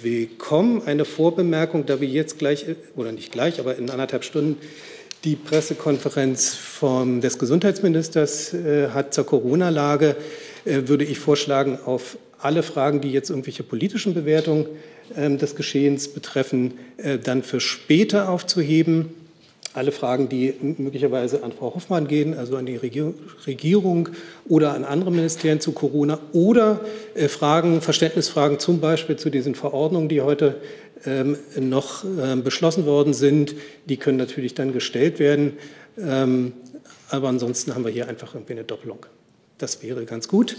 Willkommen. Eine Vorbemerkung, da wir jetzt gleich, oder nicht gleich, aber in anderthalb Stunden die Pressekonferenz vom, des Gesundheitsministers äh, hat zur Corona-Lage, äh, würde ich vorschlagen, auf alle Fragen, die jetzt irgendwelche politischen Bewertungen äh, des Geschehens betreffen, äh, dann für später aufzuheben alle Fragen, die möglicherweise an Frau Hoffmann gehen, also an die Regierung oder an andere Ministerien zu Corona oder äh, Fragen, Verständnisfragen zum Beispiel zu diesen Verordnungen, die heute ähm, noch ähm, beschlossen worden sind, die können natürlich dann gestellt werden. Ähm, aber ansonsten haben wir hier einfach irgendwie eine Doppelung. Das wäre ganz gut.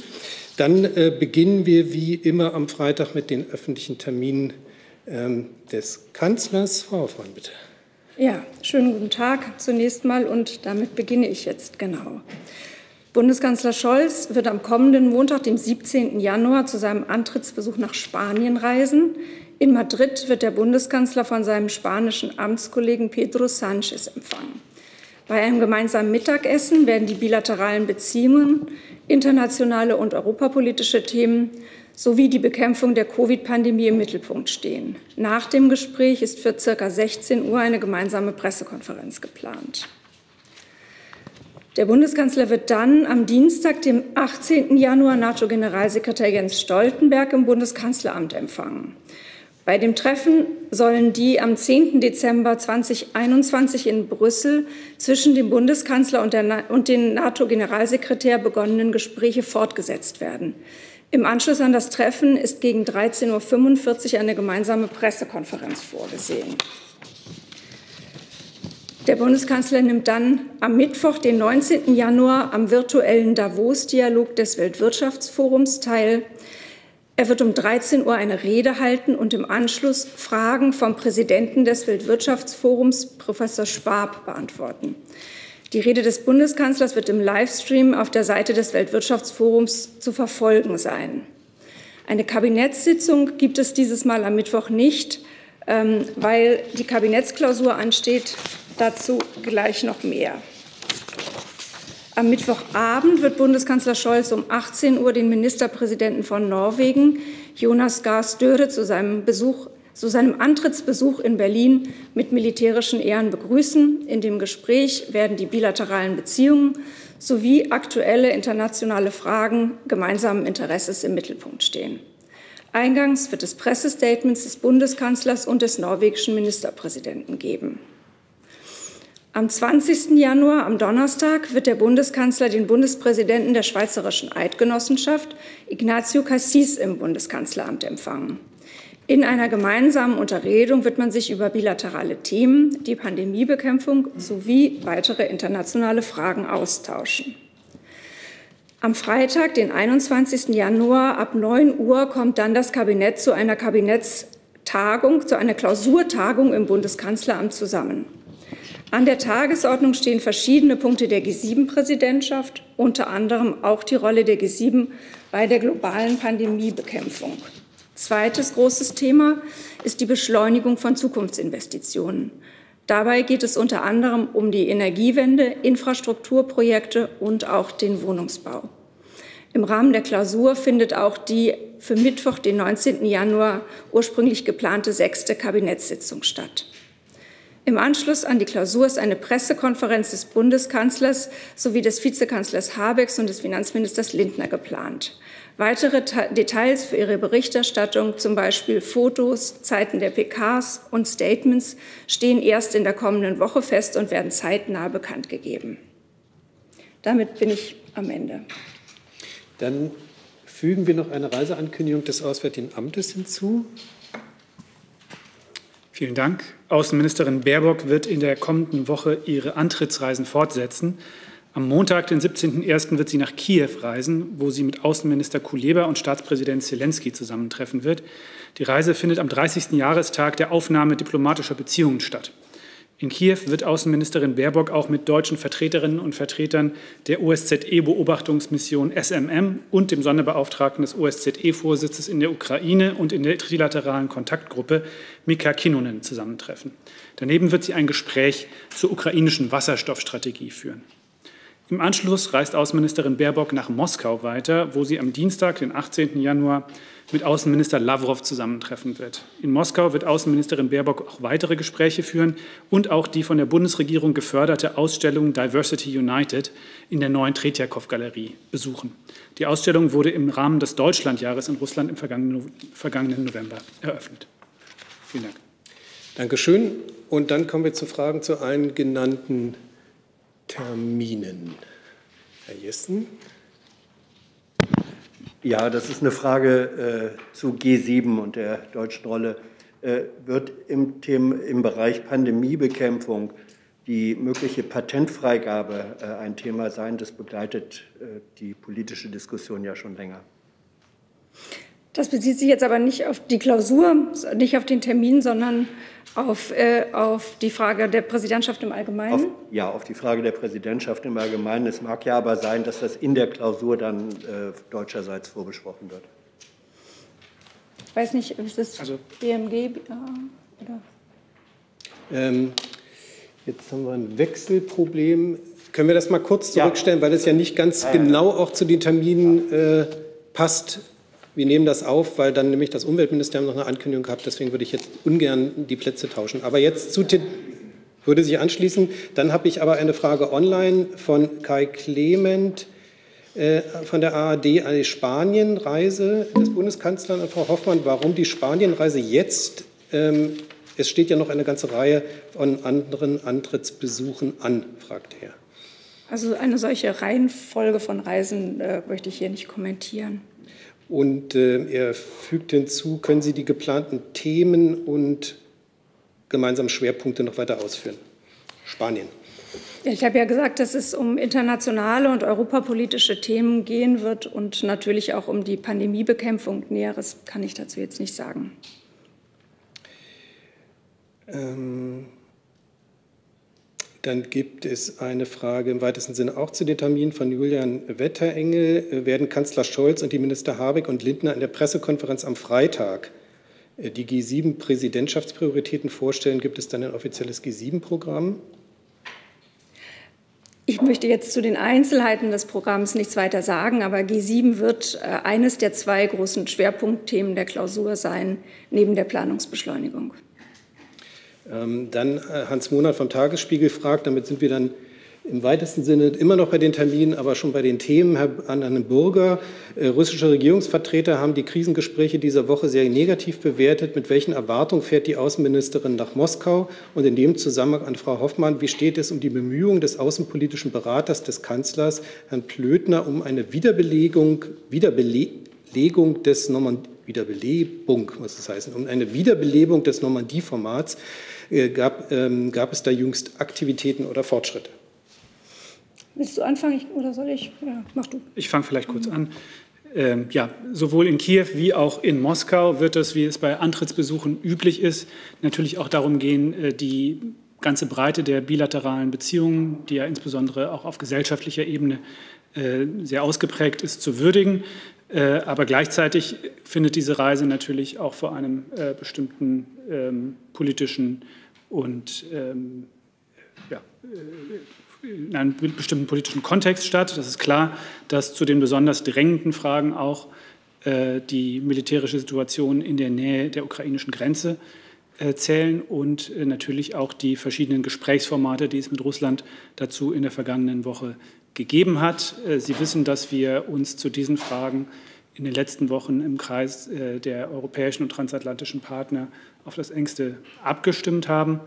Dann äh, beginnen wir wie immer am Freitag mit den öffentlichen Terminen des Kanzlers. Frau Hoffmann, bitte. Ja, schönen guten Tag zunächst mal und damit beginne ich jetzt genau. Bundeskanzler Scholz wird am kommenden Montag, dem 17. Januar, zu seinem Antrittsbesuch nach Spanien reisen. In Madrid wird der Bundeskanzler von seinem spanischen Amtskollegen Pedro Sánchez empfangen. Bei einem gemeinsamen Mittagessen werden die bilateralen Beziehungen, internationale und europapolitische Themen sowie die Bekämpfung der Covid-Pandemie im Mittelpunkt stehen. Nach dem Gespräch ist für circa 16 Uhr eine gemeinsame Pressekonferenz geplant. Der Bundeskanzler wird dann am Dienstag, dem 18. Januar, NATO-Generalsekretär Jens Stoltenberg im Bundeskanzleramt empfangen. Bei dem Treffen sollen die am 10. Dezember 2021 in Brüssel zwischen dem Bundeskanzler und, und dem NATO-Generalsekretär begonnenen Gespräche fortgesetzt werden. Im Anschluss an das Treffen ist gegen 13.45 Uhr eine gemeinsame Pressekonferenz vorgesehen. Der Bundeskanzler nimmt dann am Mittwoch, den 19. Januar, am virtuellen Davos-Dialog des Weltwirtschaftsforums teil. Er wird um 13 Uhr eine Rede halten und im Anschluss Fragen vom Präsidenten des Weltwirtschaftsforums, Professor Schwab, beantworten. Die Rede des Bundeskanzlers wird im Livestream auf der Seite des Weltwirtschaftsforums zu verfolgen sein. Eine Kabinettssitzung gibt es dieses Mal am Mittwoch nicht, ähm, weil die Kabinettsklausur ansteht. Dazu gleich noch mehr. Am Mittwochabend wird Bundeskanzler Scholz um 18 Uhr den Ministerpräsidenten von Norwegen, Jonas Gahr Støre, zu seinem Besuch zu seinem Antrittsbesuch in Berlin mit militärischen Ehren begrüßen. In dem Gespräch werden die bilateralen Beziehungen sowie aktuelle internationale Fragen gemeinsamen Interesses im Mittelpunkt stehen. Eingangs wird es Pressestatements des Bundeskanzlers und des norwegischen Ministerpräsidenten geben. Am 20. Januar, am Donnerstag, wird der Bundeskanzler den Bundespräsidenten der Schweizerischen Eidgenossenschaft, Ignacio Cassis, im Bundeskanzleramt empfangen. In einer gemeinsamen Unterredung wird man sich über bilaterale Themen, die Pandemiebekämpfung sowie weitere internationale Fragen austauschen. Am Freitag, den 21. Januar ab 9 Uhr, kommt dann das Kabinett zu einer Kabinettstagung, zu einer Klausurtagung im Bundeskanzleramt zusammen. An der Tagesordnung stehen verschiedene Punkte der G7-Präsidentschaft, unter anderem auch die Rolle der G7 bei der globalen Pandemiebekämpfung. Zweites großes Thema ist die Beschleunigung von Zukunftsinvestitionen. Dabei geht es unter anderem um die Energiewende, Infrastrukturprojekte und auch den Wohnungsbau. Im Rahmen der Klausur findet auch die für Mittwoch, den 19. Januar, ursprünglich geplante sechste Kabinettssitzung statt. Im Anschluss an die Klausur ist eine Pressekonferenz des Bundeskanzlers sowie des Vizekanzlers Habecks und des Finanzministers Lindner geplant. Weitere Details für Ihre Berichterstattung, zum Beispiel Fotos, Zeiten der PKs und Statements, stehen erst in der kommenden Woche fest und werden zeitnah bekannt gegeben. Damit bin ich am Ende. Dann fügen wir noch eine Reiseankündigung des Auswärtigen Amtes hinzu. Vielen Dank. Außenministerin Baerbock wird in der kommenden Woche ihre Antrittsreisen fortsetzen. Am Montag, den 17.01., wird sie nach Kiew reisen, wo sie mit Außenminister Kuleba und Staatspräsident Zelensky zusammentreffen wird. Die Reise findet am 30. Jahrestag der Aufnahme diplomatischer Beziehungen statt. In Kiew wird Außenministerin Baerbock auch mit deutschen Vertreterinnen und Vertretern der OSZE-Beobachtungsmission SMM und dem Sonderbeauftragten des OSZE-Vorsitzes in der Ukraine und in der trilateralen Kontaktgruppe Mika Kinnunen zusammentreffen. Daneben wird sie ein Gespräch zur ukrainischen Wasserstoffstrategie führen. Im Anschluss reist Außenministerin Baerbock nach Moskau weiter, wo sie am Dienstag, den 18. Januar, mit Außenminister Lavrov zusammentreffen wird. In Moskau wird Außenministerin Baerbock auch weitere Gespräche führen und auch die von der Bundesregierung geförderte Ausstellung Diversity United in der neuen Tretjakow-Galerie besuchen. Die Ausstellung wurde im Rahmen des Deutschlandjahres in Russland im vergangenen November eröffnet. Vielen Dank. Dankeschön. Und dann kommen wir zu Fragen zu allen genannten Terminen. Herr Jessen. Ja, das ist eine Frage äh, zu G7 und der deutschen Rolle. Äh, wird im, Thema, im Bereich Pandemiebekämpfung die mögliche Patentfreigabe äh, ein Thema sein? Das begleitet äh, die politische Diskussion ja schon länger. Das bezieht sich jetzt aber nicht auf die Klausur, nicht auf den Termin, sondern auf, äh, auf die Frage der Präsidentschaft im Allgemeinen? Auf, ja, auf die Frage der Präsidentschaft im Allgemeinen. Es mag ja aber sein, dass das in der Klausur dann äh, deutscherseits vorbesprochen wird. Ich weiß nicht, ist das also, BMG oder? Ähm, jetzt haben wir ein Wechselproblem. Können wir das mal kurz zurückstellen, ja. weil es ja nicht ganz ja, ja. genau auch zu den Terminen äh, passt, wir nehmen das auf, weil dann nämlich das Umweltministerium noch eine Ankündigung gehabt. Deswegen würde ich jetzt ungern die Plätze tauschen. Aber jetzt zu würde sich anschließen. Dann habe ich aber eine Frage online von Kai Clement äh, von der ARD eine Spanienreise des Bundeskanzlers an Frau Hoffmann. Warum die Spanienreise jetzt? Ähm, es steht ja noch eine ganze Reihe von anderen Antrittsbesuchen an, fragt er. Also eine solche Reihenfolge von Reisen äh, möchte ich hier nicht kommentieren. Und äh, er fügt hinzu, können Sie die geplanten Themen und gemeinsamen Schwerpunkte noch weiter ausführen? Spanien. Ich habe ja gesagt, dass es um internationale und europapolitische Themen gehen wird und natürlich auch um die Pandemiebekämpfung. Näheres kann ich dazu jetzt nicht sagen. Ähm dann gibt es eine Frage im weitesten Sinne auch zu den Terminen von Julian Wetterengel. Werden Kanzler Scholz und die Minister Habeck und Lindner in der Pressekonferenz am Freitag äh, die G7-Präsidentschaftsprioritäten vorstellen? Gibt es dann ein offizielles G7-Programm? Ich möchte jetzt zu den Einzelheiten des Programms nichts weiter sagen, aber G7 wird äh, eines der zwei großen Schwerpunktthemen der Klausur sein, neben der Planungsbeschleunigung. Ähm, dann äh, Hans Monat vom Tagesspiegel fragt, damit sind wir dann im weitesten Sinne immer noch bei den Terminen, aber schon bei den Themen. Herr Anne Burger, äh, russische Regierungsvertreter haben die Krisengespräche dieser Woche sehr negativ bewertet. Mit welchen Erwartungen fährt die Außenministerin nach Moskau? Und in dem Zusammenhang an Frau Hoffmann, wie steht es um die Bemühungen des außenpolitischen Beraters des Kanzlers, Herrn Plötner, um eine Wiederbelegung, Wiederbelegung des Normandie Wiederbelebung, muss es heißen, um eine Wiederbelebung des Normandie-Formats gab, ähm, gab es da jüngst Aktivitäten oder Fortschritte? Willst du anfangen oder soll ich? Ja, mach du. Ich fange vielleicht kurz an. Ähm, ja, sowohl in Kiew wie auch in Moskau wird es, wie es bei Antrittsbesuchen üblich ist, natürlich auch darum gehen, äh, die ganze Breite der bilateralen Beziehungen, die ja insbesondere auch auf gesellschaftlicher Ebene äh, sehr ausgeprägt ist, zu würdigen. Äh, aber gleichzeitig findet diese Reise natürlich auch vor einem äh, bestimmten ähm, politischen und ähm, ja, äh, in einem bestimmten politischen Kontext statt. Das ist klar, dass zu den besonders drängenden Fragen auch äh, die militärische Situation in der Nähe der ukrainischen Grenze äh, zählen und äh, natürlich auch die verschiedenen Gesprächsformate, die es mit Russland dazu in der vergangenen Woche gegeben hat. Äh, Sie wissen, dass wir uns zu diesen Fragen in den letzten Wochen im Kreis äh, der europäischen und transatlantischen Partner auf das engste abgestimmt haben.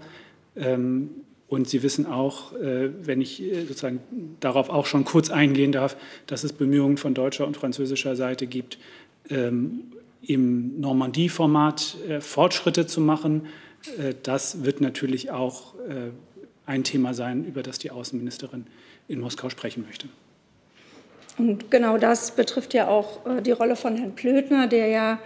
Ähm, und Sie wissen auch, äh, wenn ich sozusagen darauf auch schon kurz eingehen darf, dass es Bemühungen von deutscher und französischer Seite gibt, ähm, im Normandie-Format Fortschritte zu machen. Das wird natürlich auch ein Thema sein, über das die Außenministerin in Moskau sprechen möchte. Und genau das betrifft ja auch äh, die Rolle von Herrn Plötner, der ja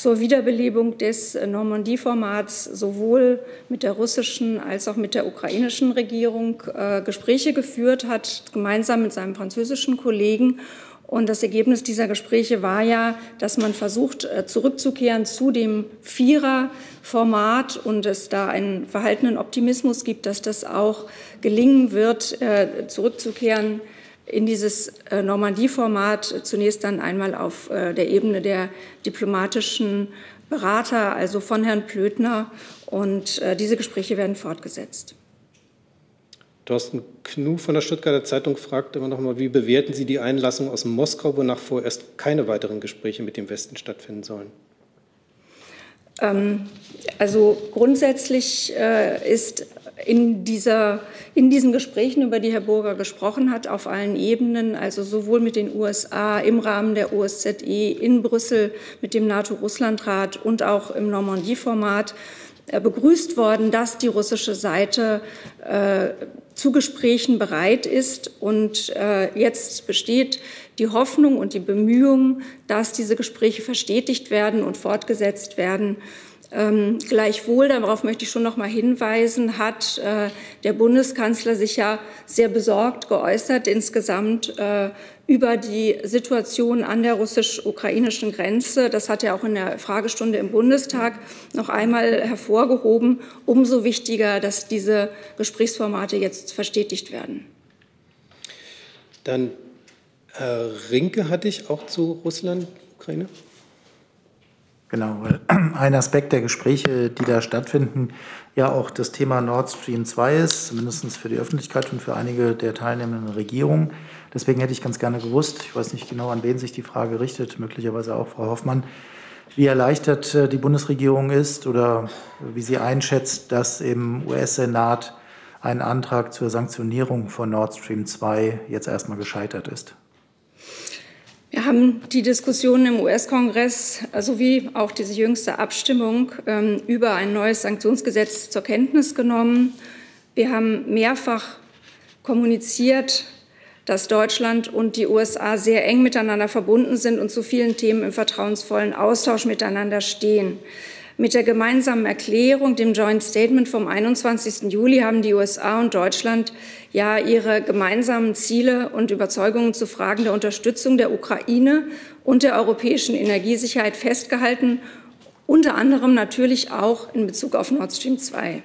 zur Wiederbelebung des äh, Normandie-Formats sowohl mit der russischen als auch mit der ukrainischen Regierung äh, Gespräche geführt hat, gemeinsam mit seinem französischen Kollegen. Und das Ergebnis dieser Gespräche war ja, dass man versucht, zurückzukehren zu dem Vierer-Format und es da einen verhaltenen Optimismus gibt, dass das auch gelingen wird, zurückzukehren in dieses äh, Normandie-Format zunächst dann einmal auf äh, der Ebene der diplomatischen Berater, also von Herrn Plötner. Und äh, diese Gespräche werden fortgesetzt. Thorsten Knu von der Stuttgarter Zeitung fragt immer noch mal, wie bewerten Sie die Einlassung aus Moskau, wonach vorerst keine weiteren Gespräche mit dem Westen stattfinden sollen? Ähm, also grundsätzlich ist in, dieser, in diesen Gesprächen, über die Herr Burger gesprochen hat, auf allen Ebenen, also sowohl mit den USA im Rahmen der OSZE in Brüssel mit dem NATO-Russland-Rat und auch im Normandie-Format, äh, begrüßt worden, dass die russische Seite äh, zu Gesprächen bereit ist. Und äh, jetzt besteht die Hoffnung und die Bemühung, dass diese Gespräche verstetigt werden und fortgesetzt werden. Ähm, gleichwohl, darauf möchte ich schon noch mal hinweisen, hat äh, der Bundeskanzler sich ja sehr besorgt geäußert insgesamt äh, über die Situation an der russisch-ukrainischen Grenze. Das hat er auch in der Fragestunde im Bundestag noch einmal hervorgehoben. Umso wichtiger, dass diese Gesprächsformate jetzt verstetigt werden. Dann Herr Rinke hatte ich auch zu Russland, Ukraine. Genau, weil ein Aspekt der Gespräche, die da stattfinden, ja auch das Thema Nord Stream 2 ist, zumindest für die Öffentlichkeit und für einige der teilnehmenden Regierungen. Deswegen hätte ich ganz gerne gewusst, ich weiß nicht genau, an wen sich die Frage richtet, möglicherweise auch Frau Hoffmann, wie erleichtert äh, die Bundesregierung ist oder wie sie einschätzt, dass im US-Senat ein Antrag zur Sanktionierung von Nord Stream 2 jetzt erstmal gescheitert ist. Wir haben die Diskussion im US-Kongress sowie auch diese jüngste Abstimmung ähm, über ein neues Sanktionsgesetz zur Kenntnis genommen. Wir haben mehrfach kommuniziert, dass Deutschland und die USA sehr eng miteinander verbunden sind und zu vielen Themen im vertrauensvollen Austausch miteinander stehen. Mit der gemeinsamen Erklärung, dem Joint Statement vom 21. Juli, haben die USA und Deutschland ja ihre gemeinsamen Ziele und Überzeugungen zu Fragen der Unterstützung der Ukraine und der europäischen Energiesicherheit festgehalten, unter anderem natürlich auch in Bezug auf Nord Stream 2.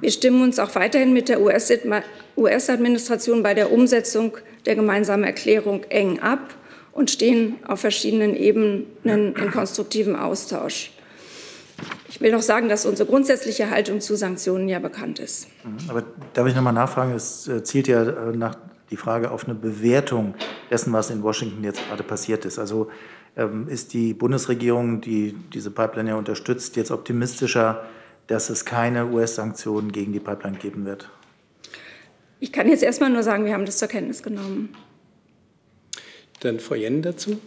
Wir stimmen uns auch weiterhin mit der US-Administration bei der Umsetzung der gemeinsamen Erklärung eng ab und stehen auf verschiedenen Ebenen in konstruktivem Austausch. Ich will noch sagen, dass unsere grundsätzliche Haltung zu Sanktionen ja bekannt ist. Mhm. Aber darf ich noch mal nachfragen? Es äh, zielt ja äh, nach die Frage auf eine Bewertung dessen, was in Washington jetzt gerade passiert ist. Also ähm, ist die Bundesregierung, die diese Pipeline ja unterstützt, jetzt optimistischer, dass es keine US-Sanktionen gegen die Pipeline geben wird? Ich kann jetzt erstmal nur sagen, wir haben das zur Kenntnis genommen. Dann Frau Jen dazu.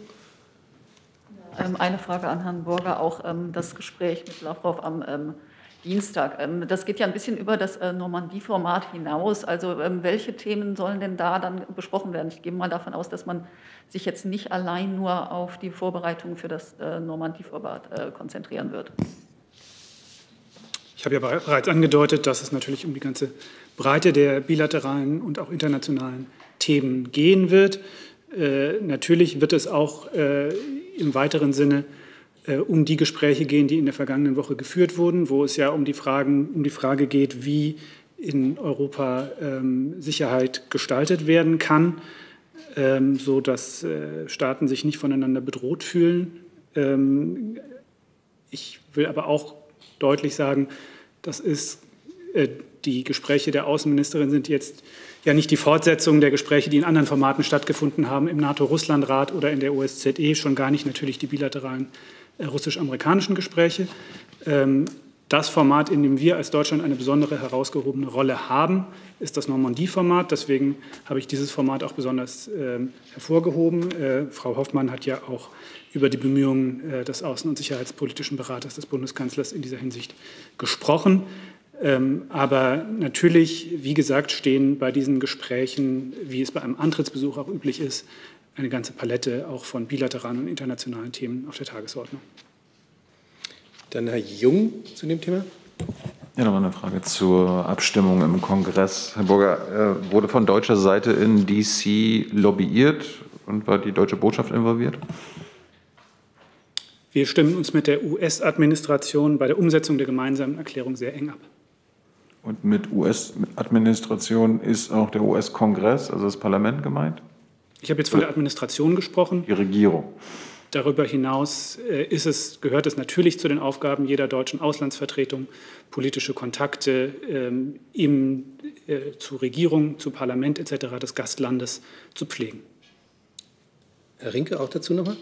Ähm, eine Frage an Herrn Burger, auch ähm, das Gespräch mit Lavrov am ähm, Dienstag. Das geht ja ein bisschen über das äh, Normandie-Format hinaus. Also welche Themen sollen denn da dann besprochen werden? Ich gehe mal davon aus, dass man sich jetzt nicht allein nur auf die Vorbereitung für das äh, Normandie-Format äh, konzentrieren wird. Ich habe ja bereits angedeutet, dass es natürlich um die ganze Breite der bilateralen und auch internationalen Themen gehen wird. Äh, natürlich wird es auch äh, im weiteren Sinne äh, um die Gespräche gehen, die in der vergangenen Woche geführt wurden, wo es ja um die, Fragen, um die Frage geht, wie in Europa ähm, Sicherheit gestaltet werden kann, ähm, so dass äh, Staaten sich nicht voneinander bedroht fühlen. Ähm, ich will aber auch deutlich sagen, das ist äh, die Gespräche der Außenministerin sind jetzt ja nicht die Fortsetzung der Gespräche, die in anderen Formaten stattgefunden haben, im NATO-Russland-Rat oder in der OSZE, schon gar nicht natürlich die bilateralen äh, russisch-amerikanischen Gespräche. Ähm, das Format, in dem wir als Deutschland eine besondere herausgehobene Rolle haben, ist das Normandie-Format. Deswegen habe ich dieses Format auch besonders äh, hervorgehoben. Äh, Frau Hoffmann hat ja auch über die Bemühungen äh, des außen- und sicherheitspolitischen Beraters des Bundeskanzlers in dieser Hinsicht gesprochen. Ähm, aber natürlich, wie gesagt, stehen bei diesen Gesprächen, wie es bei einem Antrittsbesuch auch üblich ist, eine ganze Palette auch von bilateralen und internationalen Themen auf der Tagesordnung. Dann Herr Jung zu dem Thema. Ja, nochmal eine Frage zur Abstimmung im Kongress. Herr Burger, äh, wurde von deutscher Seite in DC lobbyiert und war die deutsche Botschaft involviert? Wir stimmen uns mit der US-Administration bei der Umsetzung der gemeinsamen Erklärung sehr eng ab. Und mit US-Administration ist auch der US-Kongress, also das Parlament gemeint? Ich habe jetzt von der Administration gesprochen. Die Regierung. Darüber hinaus äh, ist es, gehört es natürlich zu den Aufgaben jeder deutschen Auslandsvertretung, politische Kontakte ähm, im, äh, zu Regierung, zu Parlament etc. des Gastlandes zu pflegen. Herr Rinke, auch dazu nochmal?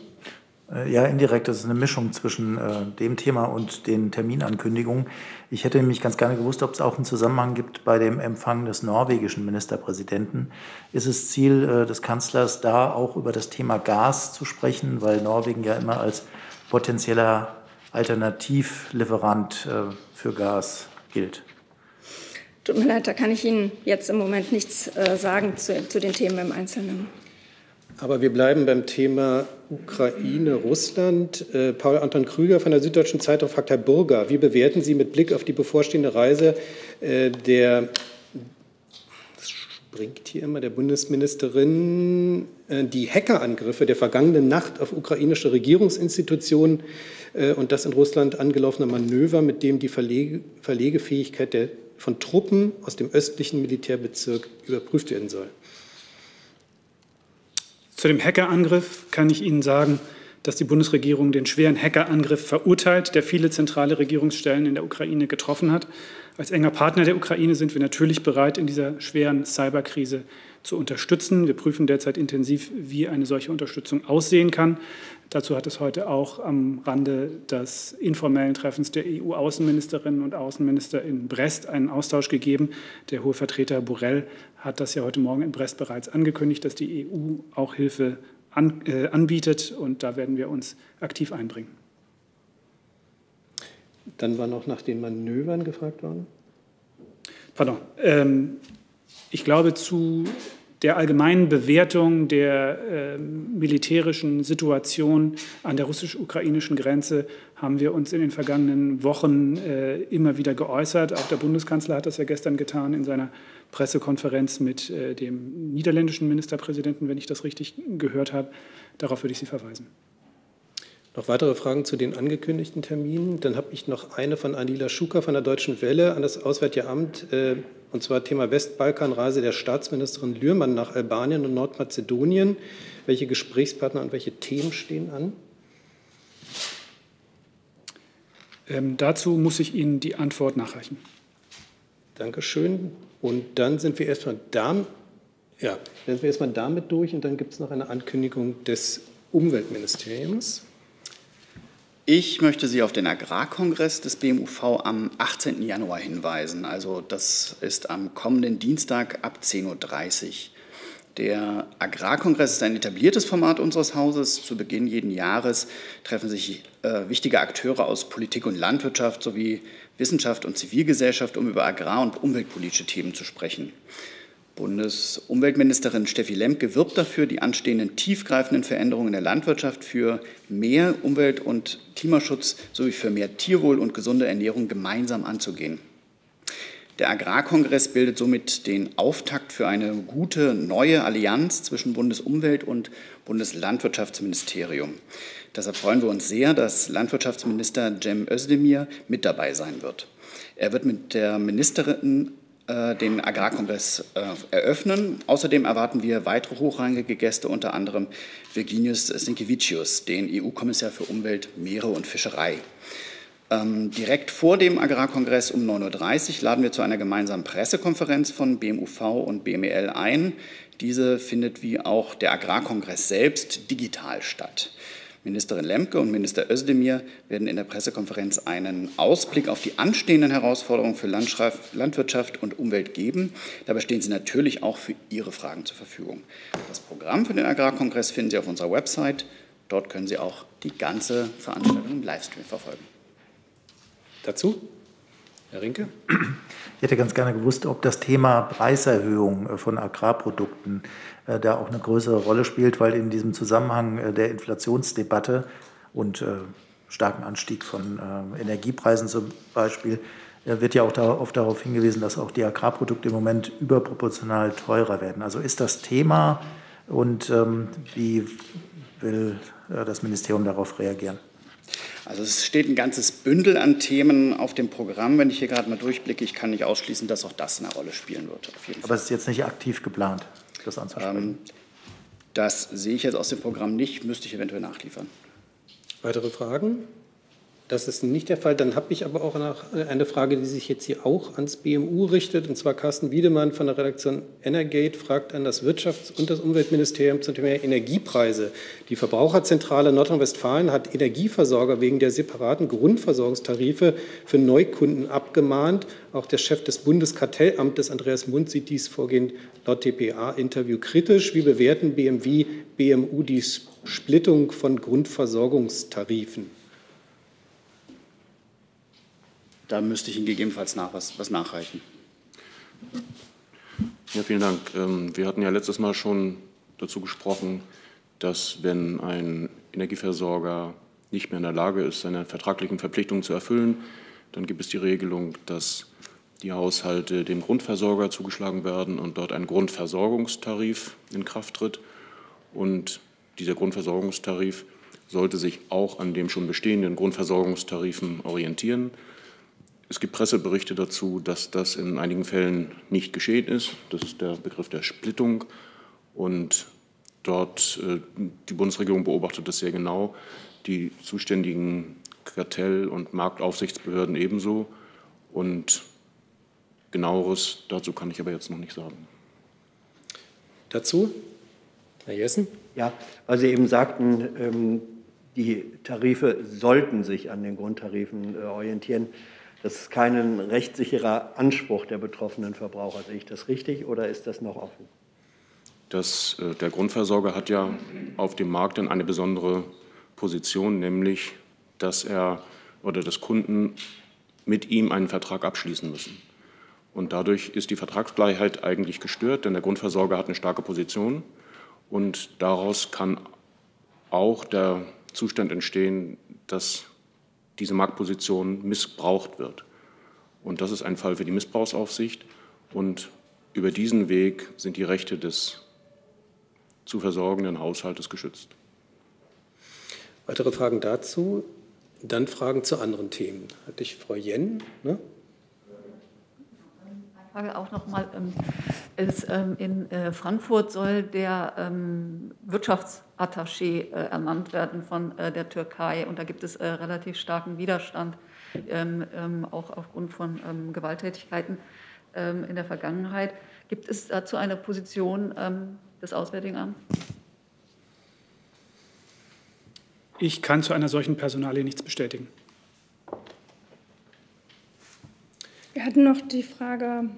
Äh, ja, indirekt. Das ist eine Mischung zwischen äh, dem Thema und den Terminankündigungen. Ich hätte nämlich ganz gerne gewusst, ob es auch einen Zusammenhang gibt bei dem Empfang des norwegischen Ministerpräsidenten. Ist es Ziel äh, des Kanzlers, da auch über das Thema Gas zu sprechen, weil Norwegen ja immer als potenzieller Alternativlieferant äh, für Gas gilt? Tut mir leid, da kann ich Ihnen jetzt im Moment nichts äh, sagen zu, zu den Themen im Einzelnen. Aber wir bleiben beim Thema Ukraine, Russland. Äh, Paul Anton Krüger von der Süddeutschen Zeitung fragt Herr Burger, wie bewerten Sie mit Blick auf die bevorstehende Reise äh, der das springt hier immer der Bundesministerin äh, die Hackerangriffe der vergangenen Nacht auf ukrainische Regierungsinstitutionen und das in Russland angelaufene Manöver, mit dem die Verlege, Verlegefähigkeit der, von Truppen aus dem östlichen Militärbezirk überprüft werden soll. Zu dem Hackerangriff kann ich Ihnen sagen, dass die Bundesregierung den schweren Hackerangriff verurteilt, der viele zentrale Regierungsstellen in der Ukraine getroffen hat. Als enger Partner der Ukraine sind wir natürlich bereit, in dieser schweren Cyberkrise zu unterstützen. Wir prüfen derzeit intensiv, wie eine solche Unterstützung aussehen kann. Dazu hat es heute auch am Rande des informellen Treffens der EU-Außenministerinnen und Außenminister in Brest einen Austausch gegeben. Der hohe Vertreter Borrell hat das ja heute Morgen in Brest bereits angekündigt, dass die EU auch Hilfe an, äh, anbietet. Und da werden wir uns aktiv einbringen. Dann war noch nach den Manövern gefragt worden. Pardon. Ähm, ich glaube, zu der allgemeinen Bewertung der äh, militärischen Situation an der russisch-ukrainischen Grenze haben wir uns in den vergangenen Wochen äh, immer wieder geäußert. Auch der Bundeskanzler hat das ja gestern getan in seiner Pressekonferenz mit äh, dem niederländischen Ministerpräsidenten, wenn ich das richtig gehört habe. Darauf würde ich Sie verweisen. Noch weitere Fragen zu den angekündigten Terminen? Dann habe ich noch eine von Anila Schuka von der Deutschen Welle an das Auswärtige Amt, äh, und zwar Thema Westbalkanreise der Staatsministerin Lührmann nach Albanien und Nordmazedonien. Welche Gesprächspartner und welche Themen stehen an? Ähm, dazu muss ich Ihnen die Antwort nachreichen. Dankeschön. Und dann sind wir erstmal damit, ja, sind wir erstmal damit durch und dann gibt es noch eine Ankündigung des Umweltministeriums. Ich möchte Sie auf den Agrarkongress des BMUV am 18. Januar hinweisen. Also das ist am kommenden Dienstag ab 10.30 Uhr. Der Agrarkongress ist ein etabliertes Format unseres Hauses. Zu Beginn jeden Jahres treffen sich äh, wichtige Akteure aus Politik und Landwirtschaft sowie Wissenschaft und Zivilgesellschaft, um über agrar- und umweltpolitische Themen zu sprechen. Bundesumweltministerin Steffi Lemke wirbt dafür, die anstehenden tiefgreifenden Veränderungen in der Landwirtschaft für mehr Umwelt- und Klimaschutz sowie für mehr Tierwohl und gesunde Ernährung gemeinsam anzugehen. Der Agrarkongress bildet somit den Auftakt für eine gute neue Allianz zwischen Bundesumwelt- und Bundeslandwirtschaftsministerium. Deshalb freuen wir uns sehr, dass Landwirtschaftsminister Cem Özdemir mit dabei sein wird. Er wird mit der Ministerin den Agrarkongress äh, eröffnen. Außerdem erwarten wir weitere hochrangige Gäste, unter anderem Virginius Sinkevicius, den EU-Kommissar für Umwelt, Meere und Fischerei. Ähm, direkt vor dem Agrarkongress um 9.30 Uhr laden wir zu einer gemeinsamen Pressekonferenz von BMUV und BMEL ein. Diese findet wie auch der Agrarkongress selbst digital statt. Ministerin Lemke und Minister Özdemir werden in der Pressekonferenz einen Ausblick auf die anstehenden Herausforderungen für Landwirtschaft und Umwelt geben. Dabei stehen sie natürlich auch für Ihre Fragen zur Verfügung. Das Programm für den Agrarkongress finden Sie auf unserer Website. Dort können Sie auch die ganze Veranstaltung im Livestream verfolgen. Dazu? Herr Rinke? Ich hätte ganz gerne gewusst, ob das Thema Preiserhöhung von Agrarprodukten äh, da auch eine größere Rolle spielt, weil in diesem Zusammenhang äh, der Inflationsdebatte und starken Anstieg von Energiepreisen zum Beispiel wird ja auch oft darauf hingewiesen, dass auch die Agrarprodukte im Moment überproportional teurer werden. Also ist das Thema und ähm, wie will das Ministerium darauf reagieren? Also es steht ein ganzes Bündel an Themen auf dem Programm. Wenn ich hier gerade mal durchblicke, ich kann nicht ausschließen, dass auch das eine Rolle spielen wird. Aber es ist jetzt nicht aktiv geplant, das anzusprechen? Ähm, das sehe ich jetzt aus dem Programm nicht, müsste ich eventuell nachliefern. Weitere Fragen? Das ist nicht der Fall. Dann habe ich aber auch eine Frage, die sich jetzt hier auch ans BMU richtet. Und zwar Carsten Wiedemann von der Redaktion Energate fragt an das Wirtschafts- und das Umweltministerium zum Thema Energiepreise. Die Verbraucherzentrale Nordrhein-Westfalen hat Energieversorger wegen der separaten Grundversorgungstarife für Neukunden abgemahnt. Auch der Chef des Bundeskartellamtes, Andreas Mund, sieht dies Vorgehen laut dpa-Interview kritisch. Wie bewerten BMW, BMU die Splittung von Grundversorgungstarifen? Da müsste ich Ihnen gegebenenfalls nach, was, was nachreichen. Ja, vielen Dank. Ähm, wir hatten ja letztes Mal schon dazu gesprochen, dass wenn ein Energieversorger nicht mehr in der Lage ist, seine vertraglichen Verpflichtungen zu erfüllen, dann gibt es die Regelung, dass die Haushalte dem Grundversorger zugeschlagen werden und dort ein Grundversorgungstarif in Kraft tritt. Und dieser Grundversorgungstarif sollte sich auch an dem schon bestehenden Grundversorgungstarifen orientieren. Es gibt Presseberichte dazu, dass das in einigen Fällen nicht geschehen ist. Das ist der Begriff der Splittung. Und dort, äh, die Bundesregierung beobachtet das sehr genau, die zuständigen Kartell- und Marktaufsichtsbehörden ebenso. Und genaueres dazu kann ich aber jetzt noch nicht sagen. Dazu? Herr Jessen? Ja, weil Sie eben sagten, ähm, die Tarife sollten sich an den Grundtarifen äh, orientieren. Das ist kein rechtssicherer Anspruch der betroffenen Verbraucher. Sehe ich das richtig oder ist das noch offen? Das, äh, der Grundversorger hat ja auf dem Markt dann eine besondere Position, nämlich dass er oder dass Kunden mit ihm einen Vertrag abschließen müssen. Und dadurch ist die Vertragsgleichheit eigentlich gestört, denn der Grundversorger hat eine starke Position und daraus kann auch der Zustand entstehen, dass diese Marktposition missbraucht wird. Und das ist ein Fall für die Missbrauchsaufsicht. Und über diesen Weg sind die Rechte des zu versorgenden Haushaltes geschützt. Weitere Fragen dazu? Dann Fragen zu anderen Themen. Hatte ich Frau Jen? Ne? Frage auch noch mal. Ähm, ähm, in äh, Frankfurt soll der ähm, Wirtschaftsattaché äh, ernannt werden von äh, der Türkei. Und da gibt es relativ starken Widerstand, auch aufgrund von Gewalttätigkeiten in der Vergangenheit. Gibt es dazu eine Position des Auswärtigen Amts? Ich kann zu einer solchen Personalie nichts bestätigen. Wir hatten noch die Frage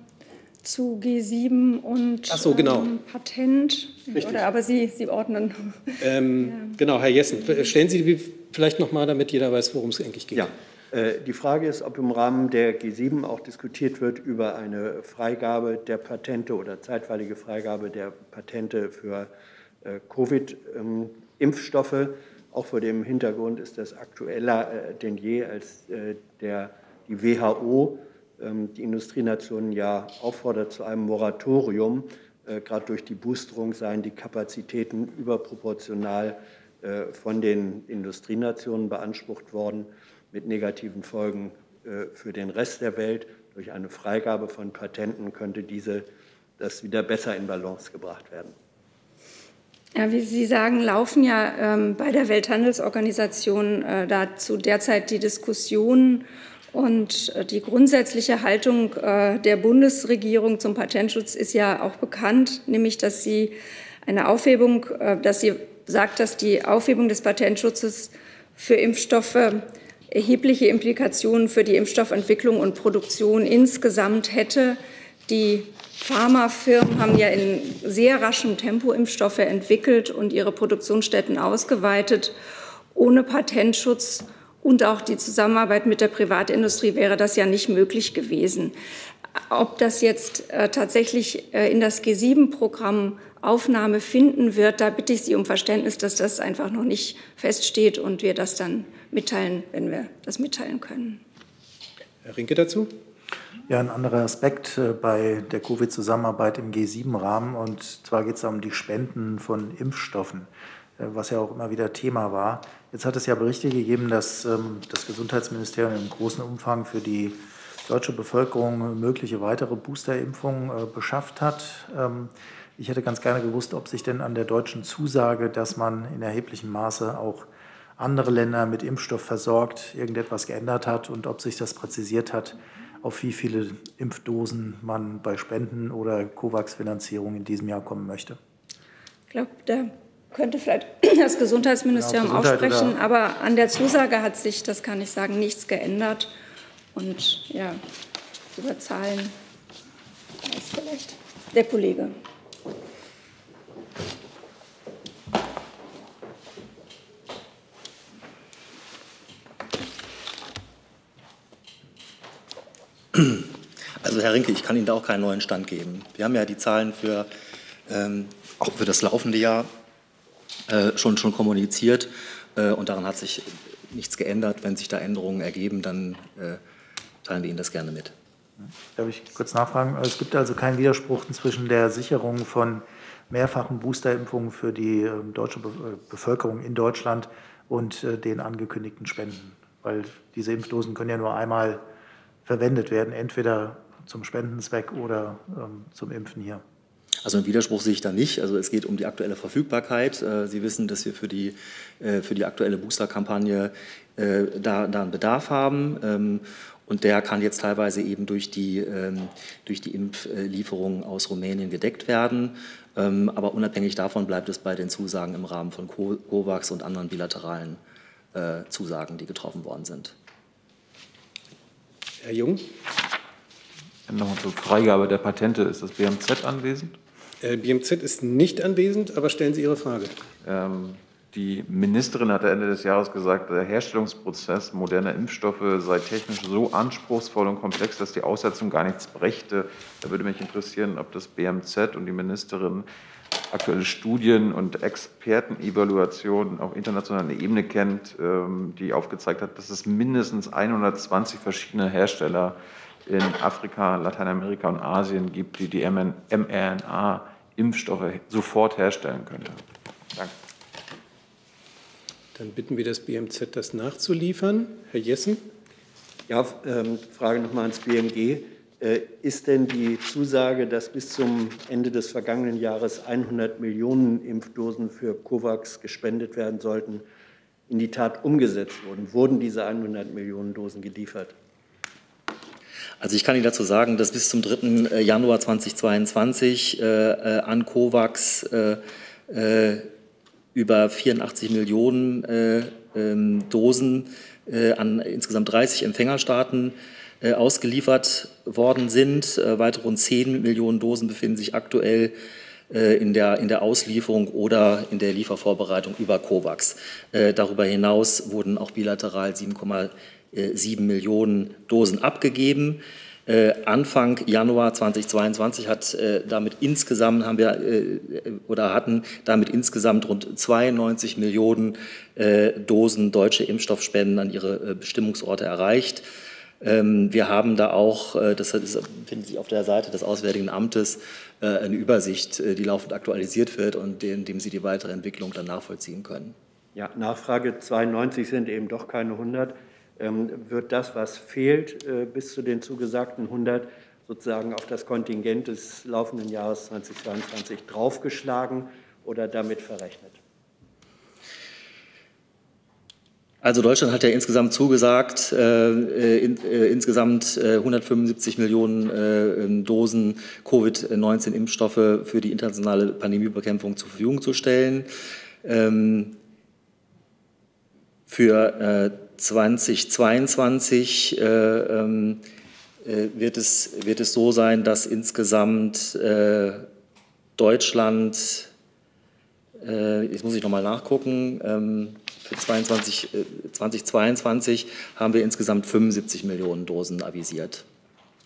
zu G7 und so, genau. ähm, Patent. Richtig. Oder, aber Sie, Sie ordnen. Ähm, ja. Genau, Herr Jessen, stellen Sie vielleicht noch mal, damit jeder weiß, worum es eigentlich geht. Ja. Äh, die Frage ist, ob im Rahmen der G7 auch diskutiert wird über eine Freigabe der Patente oder zeitweilige Freigabe der Patente für äh, Covid-Impfstoffe. Auch vor dem Hintergrund ist das aktueller äh, denn je, als der, die WHO die Industrienationen ja auffordert zu einem Moratorium. Äh, gerade durch die Boosterung seien die Kapazitäten überproportional äh, von den Industrienationen beansprucht worden, mit negativen Folgen äh, für den Rest der Welt. Durch eine Freigabe von Patenten könnte diese, das wieder besser in Balance gebracht werden. Ja, wie Sie sagen, laufen ja ähm, bei der Welthandelsorganisation dazu derzeit die Diskussionen und äh, die grundsätzliche Haltung äh, der Bundesregierung zum Patentschutz ist ja auch bekannt, nämlich dass sie eine Aufhebung, äh, dass sie sagt, dass die Aufhebung des Patentschutzes für Impfstoffe erhebliche Implikationen für die Impfstoffentwicklung und Produktion insgesamt hätte. Die Pharmafirmen haben ja in sehr raschem Tempo Impfstoffe entwickelt und ihre Produktionsstätten ausgeweitet. Ohne Patentschutz und auch die Zusammenarbeit mit der Privatindustrie wäre das ja nicht möglich gewesen. Ob das jetzt äh, tatsächlich äh, in das G7-Programm Aufnahme finden wird, da bitte ich Sie um Verständnis, dass das einfach noch nicht feststeht und wir das dann mitteilen, wenn wir das mitteilen können. Herr Rinke dazu? Ja, ein anderer Aspekt äh, bei der Covid-Zusammenarbeit im G7-Rahmen. Und zwar geht es um die Spenden von Impfstoffen. Was ja auch immer wieder Thema war. Jetzt hat es ja Berichte gegeben, dass ähm, das Gesundheitsministerium im großen Umfang für die deutsche Bevölkerung mögliche weitere Boosterimpfungen äh, beschafft hat. Ähm, ich hätte ganz gerne gewusst, ob sich denn an der deutschen Zusage, dass man in erheblichem Maße auch andere Länder mit Impfstoff versorgt, irgendetwas geändert hat und ob sich das präzisiert hat, auf wie viele Impfdosen man bei Spenden oder COVAX-Finanzierung in diesem Jahr kommen möchte. Ich glaube, da könnte vielleicht das Gesundheitsministerium genau, Gesundheit auch sprechen, aber an der Zusage hat sich, das kann ich sagen, nichts geändert. Und ja, über Zahlen weiß vielleicht der Kollege. Also Herr Rinke, ich kann Ihnen da auch keinen neuen Stand geben. Wir haben ja die Zahlen für, ähm, auch für das laufende Jahr äh, schon, schon kommuniziert äh, und daran hat sich nichts geändert. Wenn sich da Änderungen ergeben, dann äh, teilen wir Ihnen das gerne mit. Darf ich kurz nachfragen? Es gibt also keinen Widerspruch zwischen der Sicherung von mehrfachen Boosterimpfungen für die ähm, deutsche äh, Bevölkerung in Deutschland und den angekündigten Spenden, weil diese Impfdosen können ja nur einmal verwendet werden, entweder zum Spendenzweck oder ähm, zum Impfen hier. Also einen Widerspruch sehe ich da nicht. Also es geht um die aktuelle Verfügbarkeit. Äh, Sie wissen, dass wir für die, äh, für die aktuelle Boosterkampagne äh, da, da einen Bedarf haben. Ähm, und der kann jetzt teilweise eben durch die, ähm, durch die Impflieferungen aus Rumänien gedeckt werden. Ähm, aber unabhängig davon bleibt es bei den Zusagen im Rahmen von COVAX und anderen bilateralen Zusagen, die getroffen worden sind. Herr Jung. Nochmal zur Freigabe der Patente. Ist das BMZ anwesend? Äh, BMZ ist nicht anwesend, aber stellen Sie Ihre Frage. Ähm, die Ministerin hat Ende des Jahres gesagt, der Herstellungsprozess moderner Impfstoffe sei technisch so anspruchsvoll und komplex, dass die Aussetzung gar nichts brächte. Da würde mich interessieren, ob das BMZ und die Ministerin aktuelle Studien und Expertenevaluationen auf internationaler Ebene kennt, ähm, die aufgezeigt hat, dass es mindestens 120 verschiedene Hersteller in Afrika, Lateinamerika und Asien gibt, die die mRNA-Impfstoffe sofort herstellen könnte. Danke. Dann bitten wir das BMZ, das nachzuliefern. Herr Jessen. Ja, ähm, Frage nochmal ans BMG. Äh, ist denn die Zusage, dass bis zum Ende des vergangenen Jahres 100 Millionen Impfdosen für COVAX gespendet werden sollten, in die Tat umgesetzt worden? Wurden diese 100 Millionen Dosen geliefert? Also ich kann Ihnen dazu sagen, dass bis zum 3. Äh, Januar 2022 äh, äh, an COVAX äh, äh, über 84 Millionen äh, ähm, Dosen an insgesamt 30 Empfängerstaaten ausgeliefert worden sind. Weitere rund 10 Millionen Dosen befinden sich aktuell in der, in der Auslieferung oder in der Liefervorbereitung über COVAX. Darüber hinaus wurden auch bilateral 7,7 Millionen Dosen abgegeben. Anfang Januar 2022 hat damit insgesamt haben wir oder hatten damit insgesamt rund 92 Millionen Dosen deutsche Impfstoffspenden an ihre Bestimmungsorte erreicht. Ähm, wir haben da auch, äh, das finden Sie auf der Seite des Auswärtigen Amtes, äh, eine Übersicht, äh, die laufend aktualisiert wird und in dem Sie die weitere Entwicklung dann nachvollziehen können. Ja, Nachfrage 92 sind eben doch keine 100. Ähm, wird das, was fehlt, bis zu den zugesagten 100 sozusagen auf das Kontingent des laufenden Jahres 2022 draufgeschlagen oder damit verrechnet? Also Deutschland hat ja insgesamt zugesagt, äh, in, äh, insgesamt äh, 175 Millionen äh, ähm, Dosen Covid-19-Impfstoffe für die internationale Pandemiebekämpfung zur Verfügung zu stellen. Ähm, für 2022 äh, äh, ähm, wird, es, wird es so sein, dass insgesamt Deutschland, jetzt muss ich nochmal nachgucken, ähm, für 22, 2022 äh, haben wir insgesamt 75 Millionen Dosen avisiert.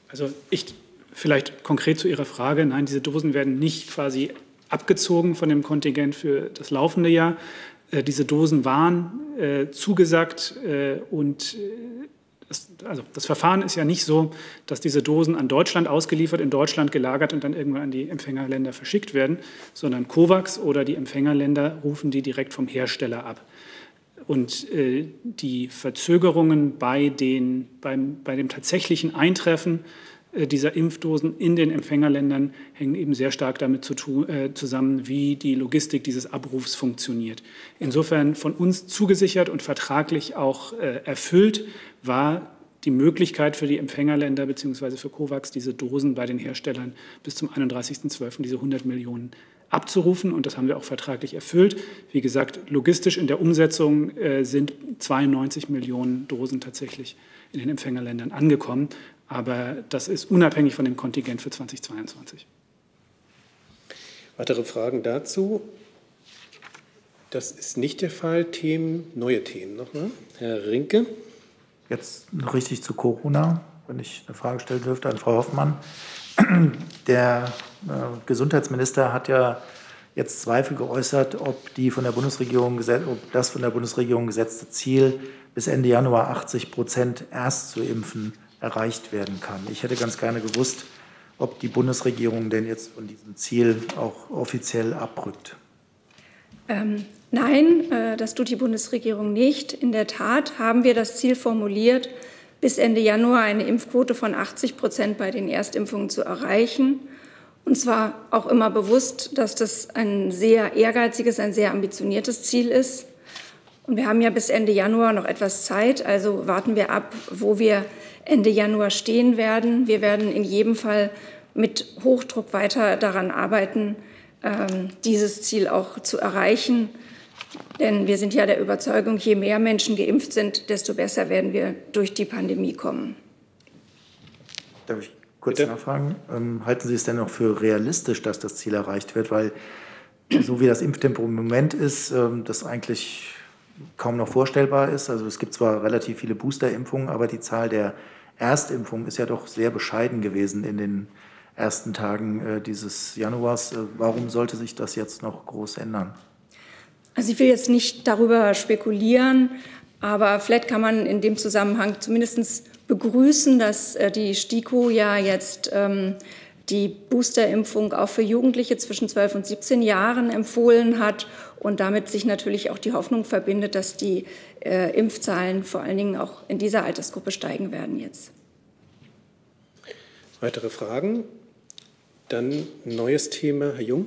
Also ich vielleicht konkret zu Ihrer Frage. Nein, diese Dosen werden nicht quasi abgezogen von dem Kontingent für das laufende Jahr. Äh, diese Dosen waren äh, zugesagt äh, und Das, also das Verfahren ist ja nicht so, dass diese Dosen an Deutschland ausgeliefert, in Deutschland gelagert und dann irgendwann an die Empfängerländer verschickt werden, sondern COVAX oder die Empfängerländer rufen die direkt vom Hersteller ab. Und äh, die Verzögerungen bei, den, beim, bei dem tatsächlichen Eintreffen äh, dieser Impfdosen in den Empfängerländern hängen eben sehr stark damit zu tun, äh, zusammen, wie die Logistik dieses Abrufs funktioniert. Insofern von uns zugesichert und vertraglich auch äh, erfüllt war die Möglichkeit für die Empfängerländer bzw. für COVAX, diese Dosen bei den Herstellern bis zum 31.12. diese 100 Millionen abzurufen. Und das haben wir auch vertraglich erfüllt. Wie gesagt, logistisch in der Umsetzung äh, sind 92 Millionen Dosen tatsächlich in den Empfängerländern angekommen. Aber das ist unabhängig von dem Kontingent für 2022. Weitere Fragen dazu? Das ist nicht der Fall. Themen, neue Themen nochmal. Herr Rinke. Jetzt noch richtig zu Corona, wenn ich eine Frage stellen dürfte an Frau Hoffmann. Der äh, Gesundheitsminister hat ja jetzt Zweifel geäußert, ob, die von der Bundesregierung, ob das von der Bundesregierung gesetzte Ziel, bis Ende Januar 80 Prozent erst zu impfen, erreicht werden kann. Ich hätte ganz gerne gewusst, ob die Bundesregierung denn jetzt von diesem Ziel auch offiziell abrückt. Ähm, nein, äh, das tut die Bundesregierung nicht. In der Tat haben wir das Ziel formuliert, bis Ende Januar eine Impfquote von 80 Prozent bei den Erstimpfungen zu erreichen. Und zwar auch immer bewusst, dass das ein sehr ehrgeiziges, ein sehr ambitioniertes Ziel ist. Und wir haben ja bis Ende Januar noch etwas Zeit, also warten wir ab, wo wir Ende Januar stehen werden. Wir werden in jedem Fall mit Hochdruck weiter daran arbeiten, ähm, dieses Ziel auch zu erreichen. Denn wir sind ja der Überzeugung, je mehr Menschen geimpft sind, desto besser werden wir durch die Pandemie kommen. Darf ich kurz Bitte? nachfragen? Ähm, halten Sie es denn noch für realistisch, dass das Ziel erreicht wird? Weil so wie das Impftempo im Moment ist, ähm, das eigentlich kaum noch vorstellbar ist. Also es gibt zwar relativ viele Boosterimpfungen, aber die Zahl der Erstimpfungen ist ja doch sehr bescheiden gewesen in den ersten Tagen äh, dieses Januars. Äh, warum sollte sich das jetzt noch groß ändern? Also ich will jetzt nicht darüber spekulieren, aber vielleicht kann man in dem Zusammenhang zumindest begrüßen, dass äh, die STIKO ja jetzt ähm, die Boosterimpfung auch für Jugendliche zwischen 12 und 17 Jahren empfohlen hat und damit sich natürlich auch die Hoffnung verbindet, dass die äh, Impfzahlen vor allen Dingen auch in dieser Altersgruppe steigen werden jetzt. Weitere Fragen? Dann neues Thema, Herr Jung.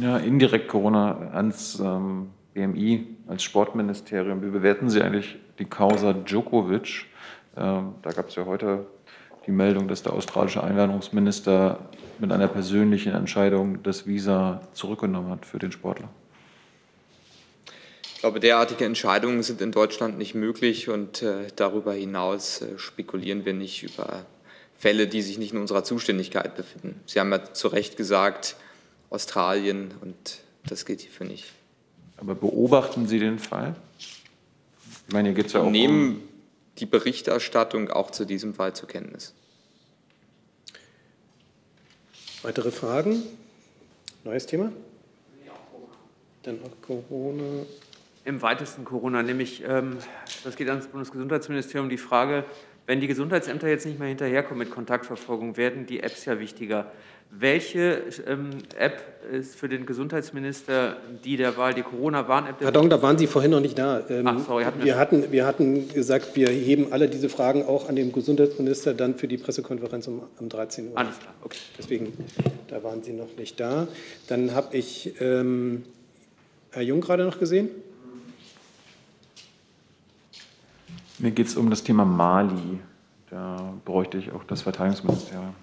Ja, indirekt Corona ans ähm, BMI, als Sportministerium. Wie bewerten Sie eigentlich die Causa Djokovic? Ähm, da gab es ja heute die Meldung, dass der australische Einwanderungsminister mit einer persönlichen Entscheidung das Visa zurückgenommen hat für den Sportler. Ich glaube, derartige Entscheidungen sind in Deutschland nicht möglich und äh, darüber hinaus äh, spekulieren wir nicht über Fälle, die sich nicht in unserer Zuständigkeit befinden. Sie haben ja zu Recht gesagt, Australien und das gilt hierfür nicht. Aber beobachten Sie den Fall? Ich meine, hier geht es ja auch Nehmen um die Berichterstattung auch zu diesem Fall zur Kenntnis. Weitere Fragen? Neues Thema? Dann auch Corona. Im weitesten Corona, nämlich, ähm, das geht ans Bundesgesundheitsministerium, die Frage, wenn die Gesundheitsämter jetzt nicht mehr hinterherkommen mit Kontaktverfolgung, werden die Apps ja wichtiger. Welche ähm, App ist für den Gesundheitsminister die der Wahl, die Corona-Warn-App? Herr Dong, da waren Sie vorhin noch nicht da. Ähm, Ach, sorry, hatten wir, wir, hatten, wir hatten gesagt, wir heben alle diese Fragen auch an den Gesundheitsminister dann für die Pressekonferenz um, um 13 Uhr. Alles klar, okay. Deswegen, da waren Sie noch nicht da. Dann habe ich ähm, Herr Jung gerade noch gesehen. Mir geht es um das Thema Mali. Da bräuchte ich auch das Verteidigungsministerium.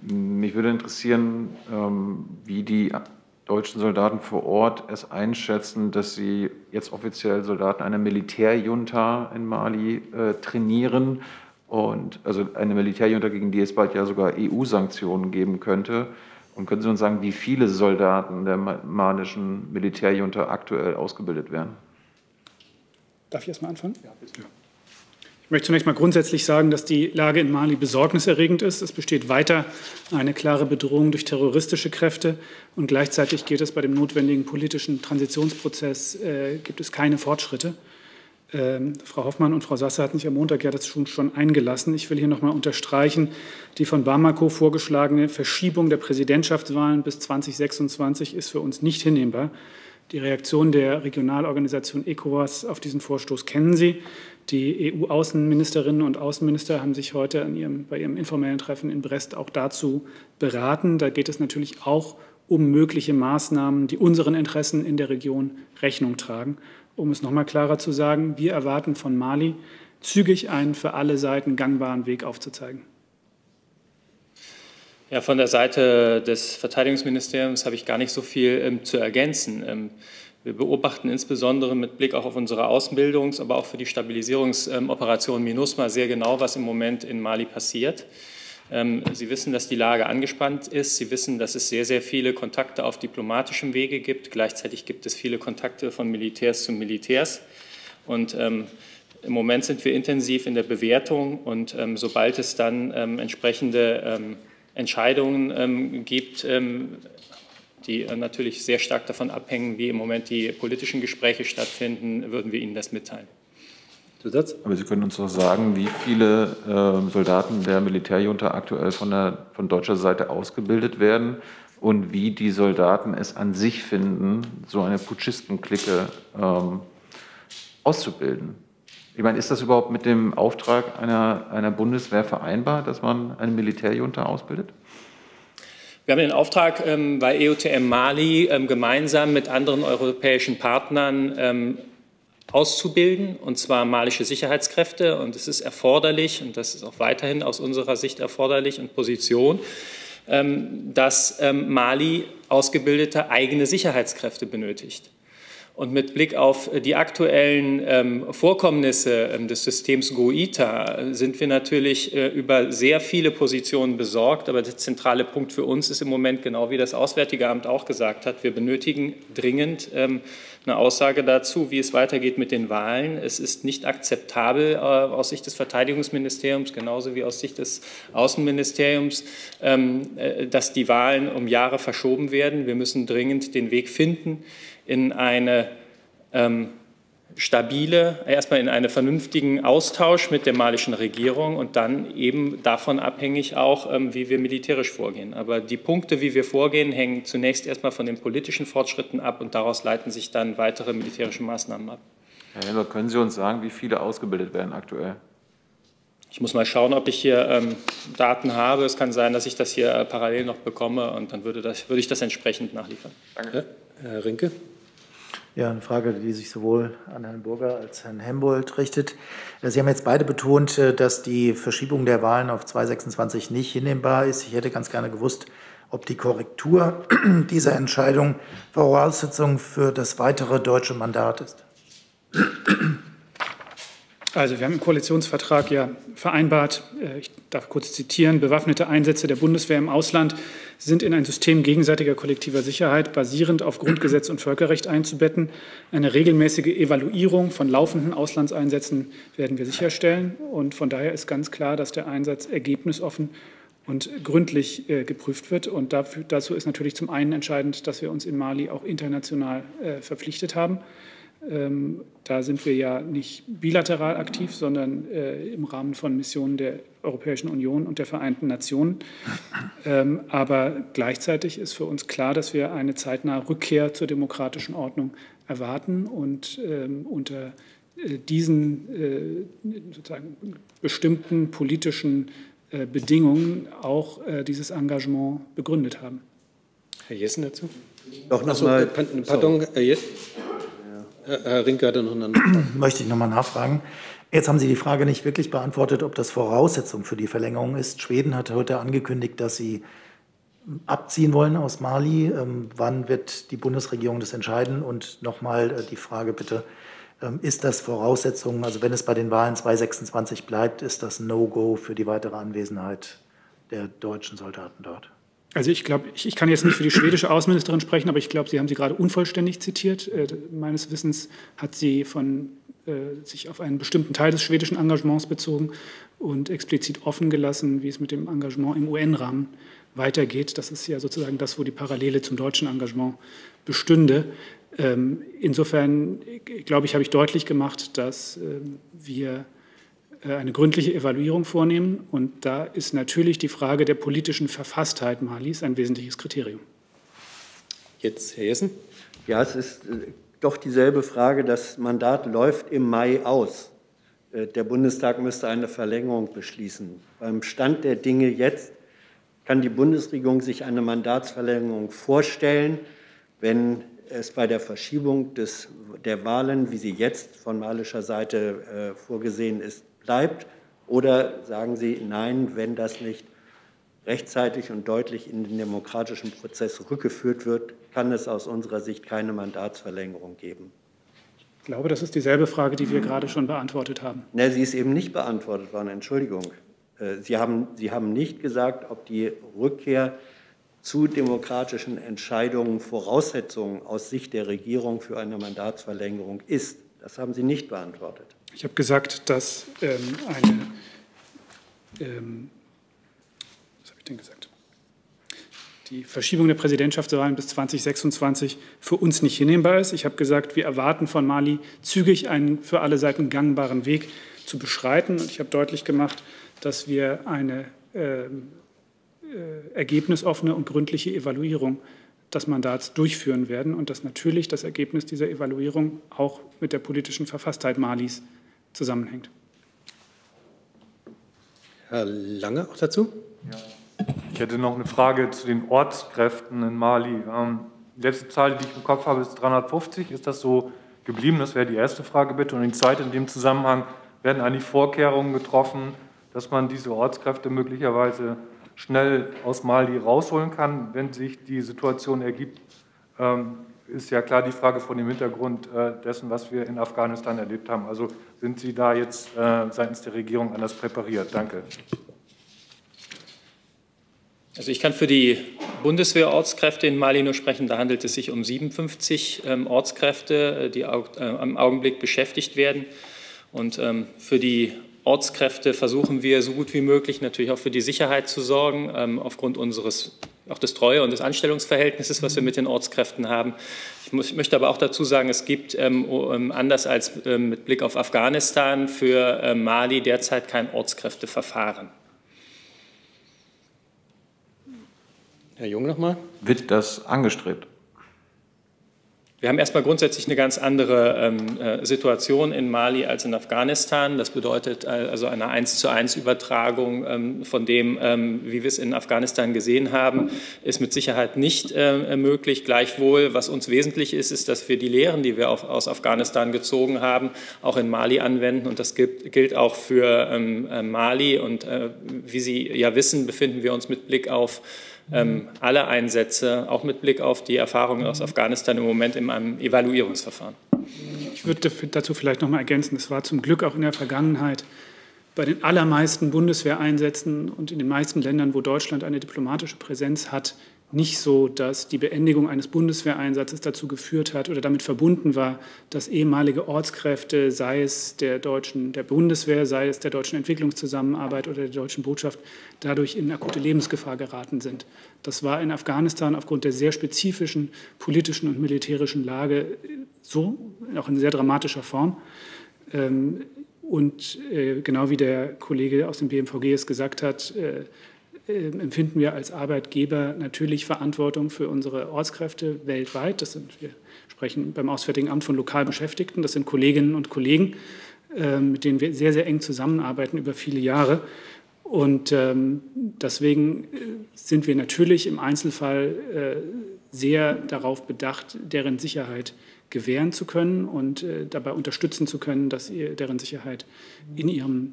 Mich würde interessieren, ähm, wie die deutschen Soldaten vor Ort es einschätzen, dass sie jetzt offiziell Soldaten einer Militärjunta in Mali äh, trainieren und also eine Militärjunta, gegen die es bald ja sogar EU-Sanktionen geben könnte. Und können Sie uns sagen, wie viele Soldaten der malischen Militärjunta aktuell ausgebildet werden? Darf ich erst mal anfangen? Ja, bitte. Ich möchte zunächst mal grundsätzlich sagen, dass die Lage in Mali besorgniserregend ist. Es besteht weiter eine klare Bedrohung durch terroristische Kräfte und gleichzeitig geht es bei dem notwendigen politischen Transitionsprozess, äh, gibt es keine Fortschritte. Ähm, Frau Hoffmann und Frau Sasse hatten sich am Montag ja das schon, schon eingelassen. Ich will hier noch mal unterstreichen, die von Bamako vorgeschlagene Verschiebung der Präsidentschaftswahlen bis 2026 ist für uns nicht hinnehmbar. Die Reaktion der Regionalorganisation ECOWAS auf diesen Vorstoß kennen Sie. Die EU-Außenministerinnen und Außenminister haben sich heute ihrem, bei ihrem informellen Treffen in Brest auch dazu beraten. Da geht es natürlich auch um mögliche Maßnahmen, die unseren Interessen in der Region Rechnung tragen. Um es noch mal klarer zu sagen, wir erwarten von Mali zügig einen für alle Seiten gangbaren Weg aufzuzeigen. Ja, von der Seite des Verteidigungsministeriums habe ich gar nicht so viel ähm, zu ergänzen. Ähm, wir beobachten insbesondere mit Blick auch auf unsere Ausbildungs-, aber auch für die Stabilisierungsoperation MINUSMA sehr genau, was im Moment in Mali passiert. Ähm, Sie wissen, dass die Lage angespannt ist. Sie wissen, dass es sehr, sehr viele Kontakte auf diplomatischem Wege gibt. Gleichzeitig gibt es viele Kontakte von Militärs zu Militärs. Und ähm, im Moment sind wir intensiv in der Bewertung und ähm, sobald es dann ähm, entsprechende ähm, Entscheidungen ähm, gibt, die äh, natürlich sehr stark davon abhängen, wie im Moment die politischen Gespräche stattfinden, würden wir Ihnen das mitteilen. Zusatz? Aber Sie können uns doch sagen, wie viele äh, Soldaten der Militärjunta aktuell von, der, von deutscher Seite ausgebildet werden und wie die Soldaten es an sich finden, so eine Putschistenklicke ähm, auszubilden. Ich meine, ist das überhaupt mit dem Auftrag einer, einer Bundeswehr vereinbar, dass man eine Militärjunta ausbildet? Wir haben den Auftrag ähm, bei EUTM Mali ähm, gemeinsam mit anderen europäischen Partnern ähm, auszubilden, und zwar malische Sicherheitskräfte. Und es ist erforderlich, und das ist auch weiterhin aus unserer Sicht erforderlich und Position, dass Mali ausgebildete eigene Sicherheitskräfte benötigt. Und mit Blick auf die aktuellen ähm, Vorkommnisse ähm, des Systems GOITA sind wir natürlich äh, über sehr viele Positionen besorgt. Aber der zentrale Punkt für uns ist im Moment, genau wie das Auswärtige Amt auch gesagt hat, wir benötigen dringend ähm, eine Aussage dazu, wie es weitergeht mit den Wahlen. Es ist nicht akzeptabel äh, aus Sicht des Verteidigungsministeriums, genauso wie aus Sicht des Außenministeriums, ähm, äh, dass die Wahlen um Jahre verschoben werden. Wir müssen dringend den Weg finden, in eine ähm, stabile, erstmal in einen vernünftigen Austausch mit der malischen Regierung und dann eben davon abhängig auch, ähm, wie wir militärisch vorgehen. Aber die Punkte, wie wir vorgehen, hängen zunächst erstmal von den politischen Fortschritten ab und daraus leiten sich dann weitere militärische Maßnahmen ab. Herr Heller, können Sie uns sagen, wie viele ausgebildet werden aktuell? Ich muss mal schauen, ob ich hier ähm, Daten habe. Es kann sein, dass ich das hier äh, parallel noch bekomme und dann würde, das, würde ich das entsprechend nachliefern. Danke. Herr Rinke. Ja, eine Frage, die sich sowohl an Herrn Burger als Herrn Hembold richtet. Sie haben jetzt beide betont, äh, dass die Verschiebung der Wahlen auf 2026 nicht hinnehmbar ist. Ich hätte ganz gerne gewusst, ob die Korrektur dieser Entscheidung Voraussetzung für das weitere deutsche Mandat ist. Also wir haben im Koalitionsvertrag ja vereinbart, äh, ich darf kurz zitieren, bewaffnete Einsätze der Bundeswehr im Ausland sind in ein System gegenseitiger kollektiver Sicherheit basierend auf Grundgesetz und Völkerrecht einzubetten. Eine regelmäßige Evaluierung von laufenden Auslandseinsätzen werden wir sicherstellen. Und von daher ist ganz klar, dass der Einsatz ergebnisoffen und gründlich äh, geprüft wird. Und dafür, dazu ist natürlich zum einen entscheidend, dass wir uns in Mali auch international äh, verpflichtet haben. Ähm, da sind wir ja nicht bilateral aktiv, sondern äh, im Rahmen von Missionen der Europäischen Union und der Vereinten Nationen. Ähm, aber gleichzeitig ist für uns klar, dass wir eine zeitnahe Rückkehr zur demokratischen Ordnung erwarten und ähm, unter äh, diesen äh, sozusagen bestimmten politischen äh, Bedingungen auch äh, dieses Engagement begründet haben. Herr Jessen dazu? Doch noch mal, pardon, Herr Jessen. Herr Rinke hatte noch eine Möchte ich noch mal nachfragen. Jetzt haben Sie die Frage nicht wirklich beantwortet, ob das Voraussetzung für die Verlängerung ist. Schweden hat heute angekündigt, dass sie abziehen wollen aus Mali. Ähm, wann wird die Bundesregierung das entscheiden? Und nochmal äh, die Frage bitte, ähm, ist das Voraussetzung, also wenn es bei den Wahlen 2026 bleibt, ist das No-Go für die weitere Anwesenheit der deutschen Soldaten dort? Also ich glaube, ich, ich, kann jetzt nicht für die schwedische Außenministerin sprechen, aber ich glaube, Sie haben sie gerade unvollständig zitiert. Äh, meines Wissens hat sie von, äh, sich auf einen bestimmten Teil des schwedischen Engagements bezogen und explizit offen gelassen, wie es mit dem Engagement im UN-Rahmen weitergeht. Das ist ja sozusagen das, wo die Parallele zum deutschen Engagement bestünde. Ähm, insofern, glaube ich, habe ich deutlich gemacht, dass ähm, wir äh, eine gründliche Evaluierung vornehmen. Und da ist natürlich die Frage der politischen Verfasstheit Malis ein wesentliches Kriterium. Jetzt Herr Jessen. Ja, es ist äh, doch dieselbe Frage. Das Mandat läuft im Mai aus. Äh, der Bundestag müsste eine Verlängerung beschließen. Beim Stand der Dinge jetzt kann die Bundesregierung sich eine Mandatsverlängerung vorstellen, wenn es bei der Verschiebung des, der Wahlen, wie sie jetzt von malischer Seite äh, vorgesehen ist, bleibt? Oder sagen Sie, nein, wenn das nicht rechtzeitig und deutlich in den demokratischen Prozess rückgeführt wird, kann es aus unserer Sicht keine Mandatsverlängerung geben? Ich glaube, das ist dieselbe Frage, die wir gerade schon beantwortet haben. Ne, sie ist eben nicht beantwortet worden, Entschuldigung. Äh, sie haben, sie haben nicht gesagt, ob die Rückkehr zu demokratischen Entscheidungen Voraussetzungen aus Sicht der Regierung für eine Mandatsverlängerung ist. Das haben Sie nicht beantwortet. Ich habe gesagt, dass ähm, eine, ähm, was habe ich denn gesagt? Die Verschiebung der Präsidentschaftswahlen bis 2026 für uns nicht hinnehmbar ist. Ich habe gesagt, wir erwarten von Mali zügig einen für alle Seiten gangbaren Weg zu beschreiten. Und ich habe deutlich gemacht, dass wir eine äh, äh, ergebnisoffene und gründliche Evaluierung des Mandats durchführen werden und dass natürlich das Ergebnis dieser Evaluierung auch mit der politischen Verfasstheit Malis zusammenhängt. Herr Lange auch dazu? Ja. Ich hätte noch eine Frage zu den Ortskräften in Mali. Ähm, die letzte Zahl, die ich im Kopf habe, ist 350. Ist das so geblieben? Das wäre die erste Frage bitte. Und die zweite in dem Zusammenhang, werden eigentlich Vorkehrungen getroffen, dass man diese Ortskräfte möglicherweise schnell aus Mali rausholen kann, wenn sich die Situation ergibt, ähm, ist ja klar die Frage von dem Hintergrund äh, dessen, was wir in Afghanistan erlebt haben. Also sind Sie da jetzt äh, seitens der Regierung anders präpariert? Danke. Also ich kann für die Bundeswehrortskräfte in Mali nur sprechen. Da handelt es sich um 57 ähm, Ortskräfte, äh, die im Augenblick beschäftigt werden. Und ähm, für die Ortskräfte versuchen wir so gut wie möglich natürlich auch für die Sicherheit zu sorgen, ähm, aufgrund unseres auch des Treue- und des Anstellungsverhältnisses, was wir mit den Ortskräften haben. Ich, muss, ich möchte aber auch dazu sagen, es gibt ähm, ähm anders als ähm, mit Blick auf Afghanistan für ähm, Mali derzeit kein Ortskräfteverfahren. Herr Jung nochmal. Wird das angestrebt? Wir haben erstmal grundsätzlich eine ganz andere ähm, äh, Situation in Mali als in Afghanistan. Das bedeutet äh, also eine eins zu eins Übertragung ähm, von dem, ähm, wie wir es in Afghanistan gesehen haben, ist mit Sicherheit nicht äh, möglich. Gleichwohl, was uns wesentlich ist, ist, dass wir die Lehren, die wir auf, aus Afghanistan gezogen haben, auch in Mali anwenden. Und das gilt, gilt auch für ähm, äh, Mali. Und äh, wie Sie ja wissen, befinden wir uns mit Blick auf ähm, alle Einsätze, auch mit Blick auf die Erfahrungen aus Afghanistan im Moment in einem Evaluierungsverfahren. Ich würde dazu vielleicht noch mal ergänzen, es war zum Glück auch in der Vergangenheit bei den allermeisten Bundeswehreinsätzen und in den meisten Ländern, wo Deutschland eine diplomatische Präsenz hat, nicht so, dass die Beendigung eines Bundeswehreinsatzes dazu geführt hat oder damit verbunden war, dass ehemalige Ortskräfte, sei es der deutschen, der Bundeswehr, sei es der deutschen Entwicklungszusammenarbeit oder der deutschen Botschaft, dadurch in akute Lebensgefahr geraten sind. Das war in Afghanistan aufgrund der sehr spezifischen politischen und militärischen Lage so, auch in sehr dramatischer Form. Ähm, und äh, genau wie der Kollege aus dem BMVG es gesagt hat, äh, empfinden wir als Arbeitgeber natürlich Verantwortung für unsere Ortskräfte weltweit. Das sind, wir sprechen beim Auswärtigen Amt von lokal Beschäftigten. Das sind Kolleginnen und Kollegen, äh, mit denen wir sehr, sehr eng zusammenarbeiten über viele Jahre. Und ähm, deswegen äh, sind wir natürlich im Einzelfall sehr darauf bedacht, deren Sicherheit gewähren zu können und dabei unterstützen zu können, dass deren Sicherheit in ihrem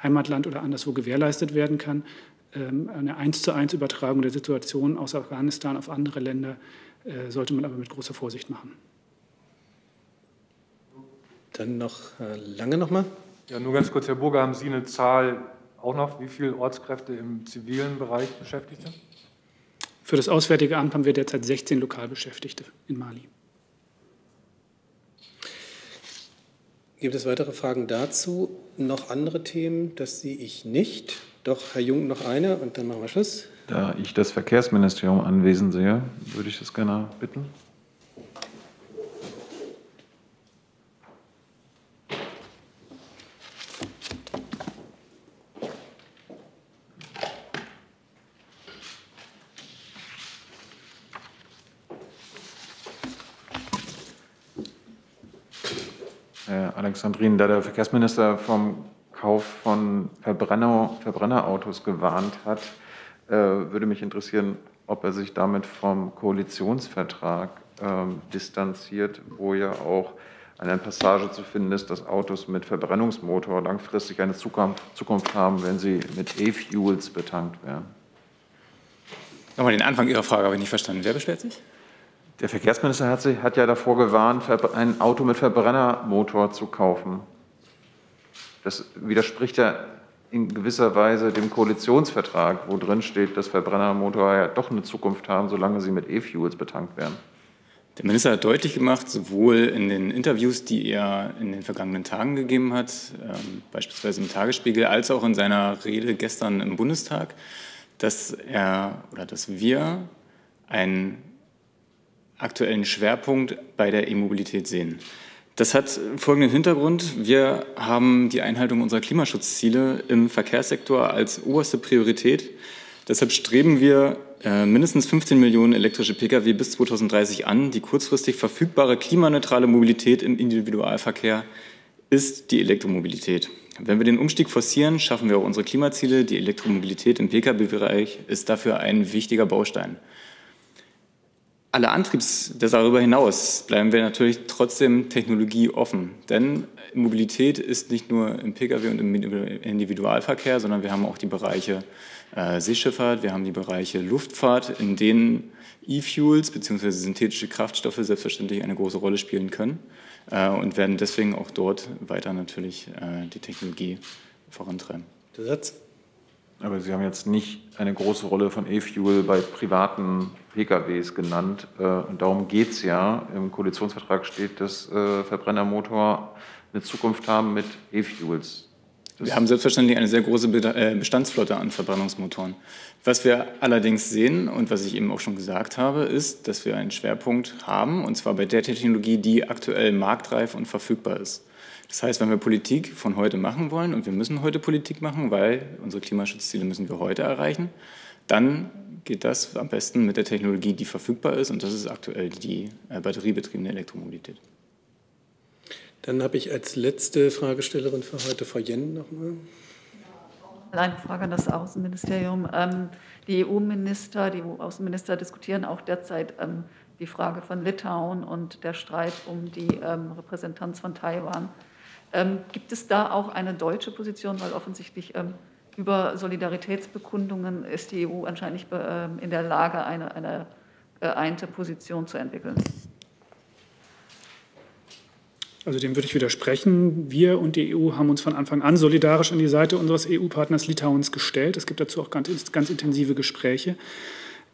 Heimatland oder anderswo gewährleistet werden kann. Ähm, eine eins zu eins Übertragung der Situation aus Afghanistan auf andere Länder äh, sollte man aber mit großer Vorsicht machen. Dann noch äh, lange noch mal. Ja, nur ganz kurz, Herr Burger, haben Sie eine Zahl auch noch, wie viele Ortskräfte im zivilen Bereich beschäftigt sind? Für das Auswärtige Amt haben wir derzeit 16 Lokalbeschäftigte in Mali. Gibt es weitere Fragen dazu? Noch andere Themen? Das sehe ich nicht. Doch, Herr Jung, noch eine und dann machen wir Schluss. Da ich das Verkehrsministerium anwesend sehe, würde ich das gerne bitten. Alexandrin, da der Verkehrsminister vom Kauf von Verbrenner, Verbrennerautos gewarnt hat, äh, würde mich interessieren, ob er sich damit vom Koalitionsvertrag äh, distanziert, wo ja auch eine Passage zu finden ist, dass Autos mit Verbrennungsmotor langfristig eine Zukunft, Zukunft haben, wenn sie mit E-Fuels betankt werden. Nochmal den Anfang Ihrer Frage habe ich nicht verstanden. Wer beschwert sich? Der Verkehrsminister hat, sich, hat ja davor gewarnt, ein Auto mit Verbrennermotor zu kaufen. Das widerspricht ja in gewisser Weise dem Koalitionsvertrag, wo drin steht, dass Verbrennermotor ja doch eine Zukunft haben, solange sie mit E-Fuels betankt werden. Der Minister hat deutlich gemacht, sowohl in den Interviews, die er in den vergangenen Tagen gegeben hat, ähm, beispielsweise im Tagesspiegel, als auch in seiner Rede gestern im Bundestag, dass er oder dass wir ein aktuellen Schwerpunkt bei der E-Mobilität sehen. Das hat folgenden Hintergrund. Wir haben die Einhaltung unserer Klimaschutzziele im Verkehrssektor als oberste Priorität. Deshalb streben wir äh, mindestens 15 Millionen elektrische Pkw bis 2030 an. Die kurzfristig verfügbare klimaneutrale Mobilität im Individualverkehr ist die Elektromobilität. Wenn wir den Umstieg forcieren, schaffen wir auch unsere Klimaziele. Die Elektromobilität im Pkw-Bereich ist dafür ein wichtiger Baustein alle Antriebs darüber hinaus bleiben wir natürlich trotzdem technologieoffen. Denn Mobilität ist nicht nur im Pkw und im Individualverkehr, sondern wir haben auch die Bereiche äh, Seeschifffahrt, wir haben die Bereiche Luftfahrt, in denen E-Fuels bzw. synthetische Kraftstoffe selbstverständlich eine große Rolle spielen können äh, und werden deswegen auch dort weiter natürlich äh, die Technologie vorantreiben. Der Satz? Aber Sie haben jetzt nicht eine große Rolle von E-Fuel bei privaten PKWs genannt. Äh, und darum geht es ja. Im Koalitionsvertrag steht, dass äh, Verbrennermotor eine Zukunft haben mit E-Fuels. Wir haben selbstverständlich eine sehr große äh, Bestandsflotte an Verbrennungsmotoren. Was wir allerdings sehen und was ich eben auch schon gesagt habe, ist, dass wir einen Schwerpunkt haben, und zwar bei der Technologie, die aktuell marktreif und verfügbar ist. Das heißt, wenn wir Politik von heute machen wollen, und wir müssen heute Politik machen, weil unsere Klimaschutzziele müssen wir heute erreichen, dann geht das am besten mit der Technologie, die verfügbar ist, und das ist aktuell die äh, batteriebetriebene Elektromobilität. Dann habe ich als letzte Fragestellerin für heute Frau Jen nochmal. Eine Frage an das Außenministerium. Ähm, die EU-Minister, die Außenminister diskutieren auch derzeit ähm, die Frage von Litauen und der Streit um die ähm, Repräsentanz von Taiwan. Ähm, gibt es da auch eine deutsche Position, weil offensichtlich ähm, über Solidaritätsbekundungen ist die EU anscheinend ähm, in der Lage, eine, eine geeinte Position zu entwickeln? Also dem würde ich widersprechen. Wir und die EU haben uns von Anfang an solidarisch an die Seite unseres EU-Partners Litauens gestellt. Es gibt dazu auch ganz, ganz intensive Gespräche.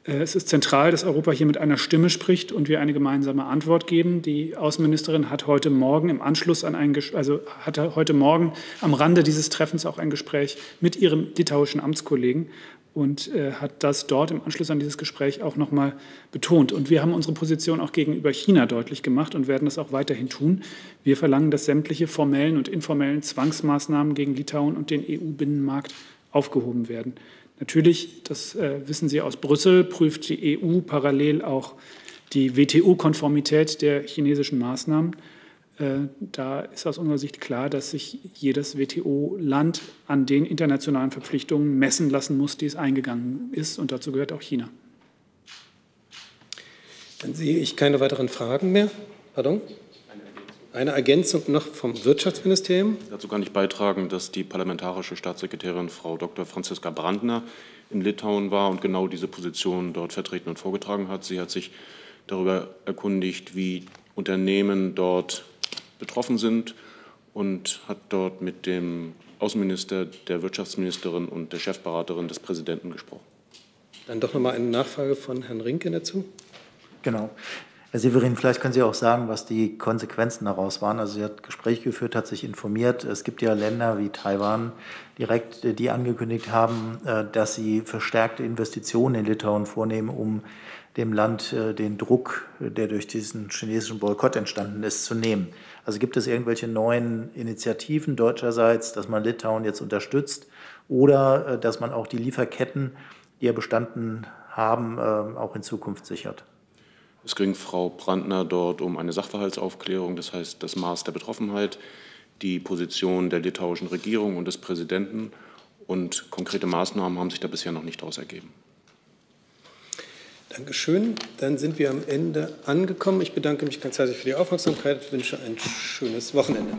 Äh, es ist zentral, dass Europa hier mit einer Stimme spricht und wir eine gemeinsame Antwort geben. Die Außenministerin hat heute Morgen im Anschluss an ein, also hatte heute Morgen am Rande dieses Treffens auch ein Gespräch mit ihrem litauischen Amtskollegen und äh, hat das dort im Anschluss an dieses Gespräch auch noch mal betont. Und wir haben unsere Position auch gegenüber China deutlich gemacht und werden das auch weiterhin tun. Wir verlangen, dass sämtliche formellen und informellen Zwangsmaßnahmen gegen Litauen und den EU-Binnenmarkt aufgehoben werden. Natürlich, das äh, wissen Sie aus Brüssel, prüft die EU parallel auch die WTO-Konformität der chinesischen Maßnahmen. Äh, da ist aus unserer Sicht klar, dass sich jedes WTO-Land an den internationalen Verpflichtungen messen lassen muss, die es eingegangen ist. Und dazu gehört auch China. Dann sehe ich keine weiteren Fragen mehr. Pardon? Eine Ergänzung noch vom Wirtschaftsministerium. Dazu kann ich beitragen, dass die parlamentarische Staatssekretärin Frau Dr. Franziska Brandner in Litauen war und genau diese Position dort vertreten und vorgetragen hat. Sie hat sich darüber erkundigt, wie Unternehmen dort betroffen sind und hat dort mit dem Außenminister, der Wirtschaftsministerin und der Chefberaterin des Präsidenten gesprochen. Dann doch noch mal eine Nachfrage von Herrn Rinke dazu. Genau. Herr Severin, vielleicht können Sie auch sagen, was die Konsequenzen daraus waren. Also sie hat Gespräche geführt, hat sich informiert. Es gibt ja Länder wie Taiwan direkt, die angekündigt haben, äh, dass sie verstärkte Investitionen in Litauen vornehmen, um dem Land äh, den Druck, der durch diesen chinesischen Boykott entstanden ist, zu nehmen. Also gibt es irgendwelche neuen Initiativen deutscherseits, dass man Litauen jetzt unterstützt oder äh, dass man auch die Lieferketten, die ja bestanden haben, auch in Zukunft sichert? Es ging Frau Brandner dort um eine Sachverhaltsaufklärung, das heißt das Maß der Betroffenheit, die Position der litauischen Regierung und des Präsidenten. Und konkrete Maßnahmen haben sich da bisher noch nicht daraus ergeben. Dankeschön. Dann sind wir am Ende angekommen. Ich bedanke mich ganz herzlich für die Aufmerksamkeit und wünsche ein schönes Wochenende.